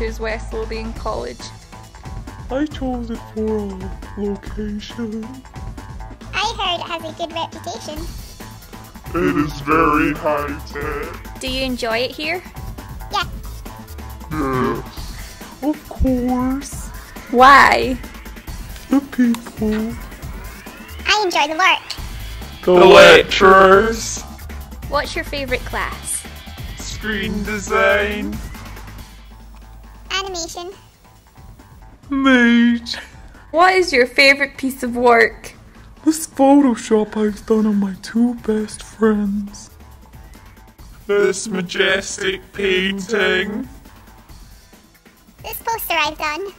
choose West Lothian College? I chose it for a location. I heard it has a good reputation. It is very high tech. Do you enjoy it here? Yeah, Yes. Of course, Why? the people. I enjoy the work. The, The lecturers. What's your favourite class? Screen design. Animation. Mate. What is your favourite piece of work? This Photoshop I've done on my two best friends. This majestic painting. This poster I've done.